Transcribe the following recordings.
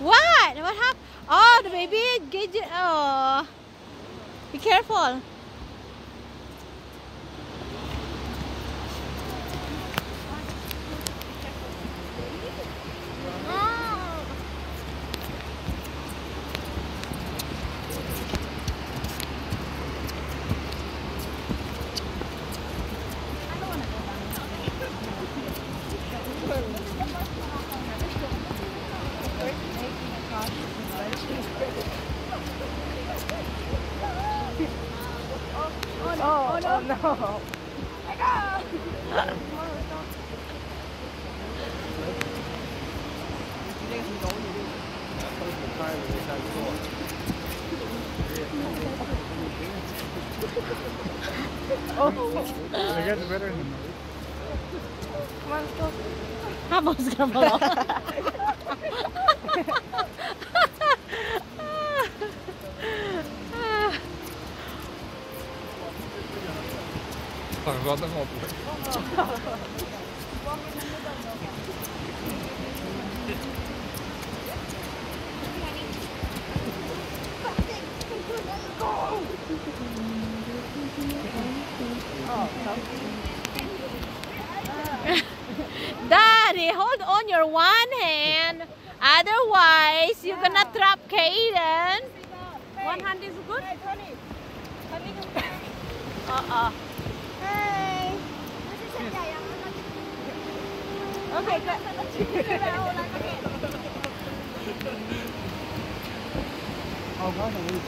What? What happened? Oh, the baby get you. Oh, be careful. Oh no. Let go. oh. I better Come on, let's go. Vamos, Habos ka pala. Daddy, hold on your one hand. Otherwise, you're gonna trap Kaden. One hand is good? Uh-uh. Okay, good. 아, 맞아, 우리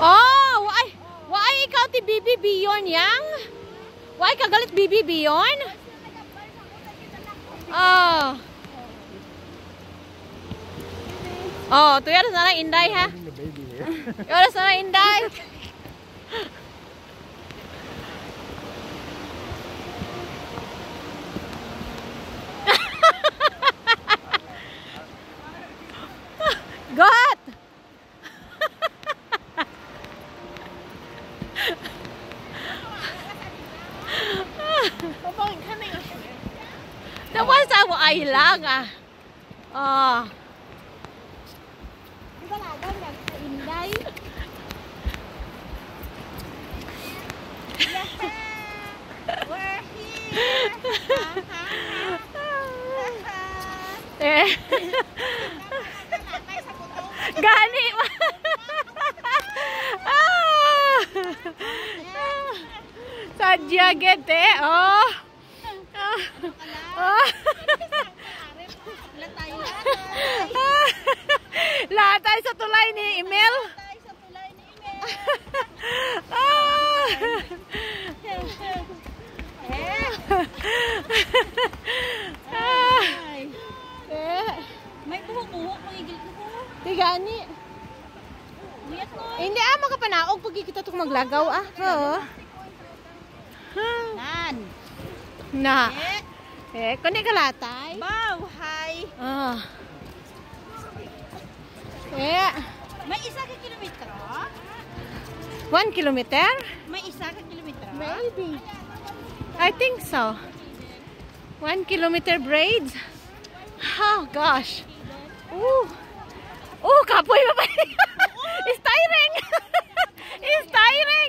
Oh, why? Why ikaw ti Bibi Biyon yang? Why ka galit Bibi Biyon? Oh. Oh, tu ya sana Inday ha. baby here. Ya sana Inday. Kailanga. Oh. Di Balagan. Eh. Gani. Ah. Saja gete. Eh. Oh. Emil. Ah. Ah. Eh. May buhok-buhok mo igil ko. Di gani. Wiyat mo. Eh, hindi ah, makapanaog pag kita itong maglagaw ah. Oo. Nan. Na. Eh. Eh, kundi kalatay. Bow, hi. Ah. Eh, May isa ka kilometro? one kilometer? May isa ka kilometro? Maybe. I think so. One kilometer braids? Oh, gosh. Ooh. Ooh, kapoy pa pa. It's tiring. It's tiring.